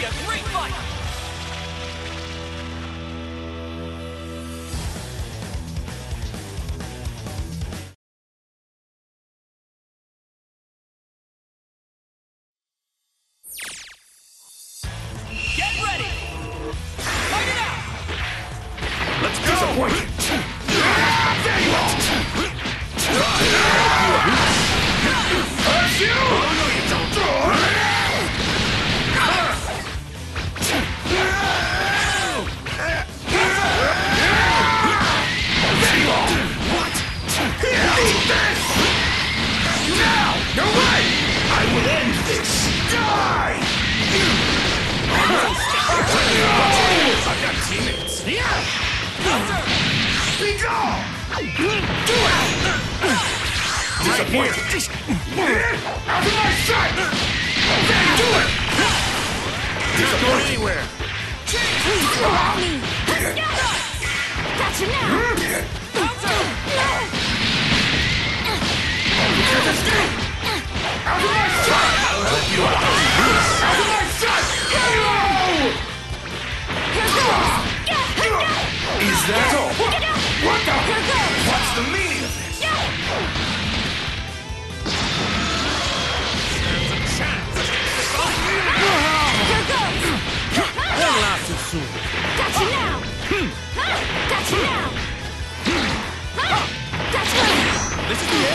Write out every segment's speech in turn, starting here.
be a great fight! Get ready! Fight it out! Let's go! Disappointed! Out of my sight! Then do it! Not going anywhere! Please allow me. Gotcha now. Can't escape!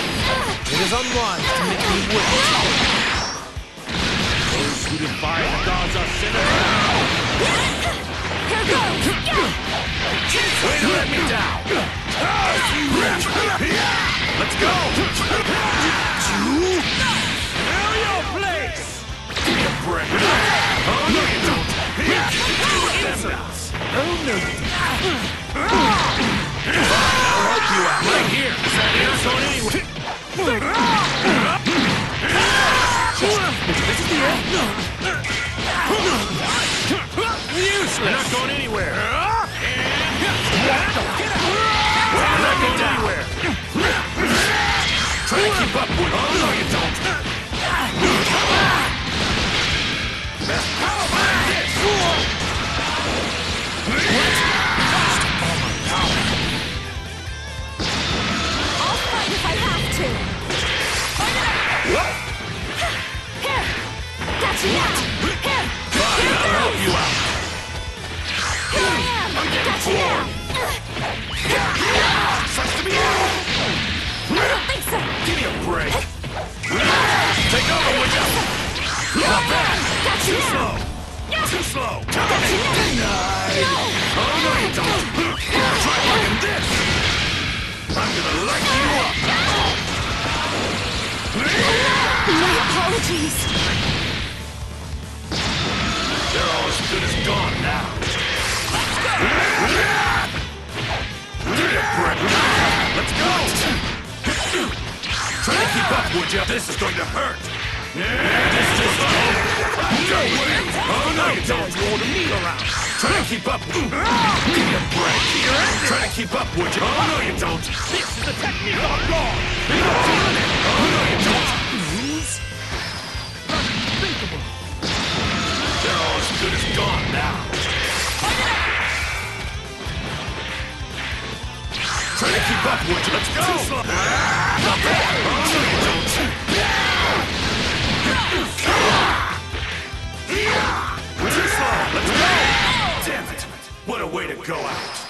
It is unwise to make me wait. Those who defy the gods are sinners. Here goes. Way to let me down! Let's go! Know your place! Give me a break! Oh, no, you don't! Insolence! Oh, no, you. I'll help you out! Right here! Is that anywhere! This is the end. Useless! You're not going anywhere! You're not going anywhere! Try to keep up with Oh, no, you Now. Fine, I'll help you out! Here I am. Gotcha now. Sucks to be you! I don't think so. Give me a break! Take over, would you? Not bad! Gotcha Too now. slow! Too slow! Gotcha now. No. Oh, no, you don't! Try fucking this! I'm gonna light you up! My apologies. Keep up, would you? This is going to hurt! This is No way! Oh, no, you don't! You order me around! Try to keep up! Give me a break! Try to keep up, would you? Oh, no, you don't! This is the technique of law! Oh, no, you don't! Lose? Unthinkable! They're all as good as gone now. Try to keep up, would you? Let's go! Ah, not bad! Oh, no, slow! Let's go! Damn it! What a way to go out!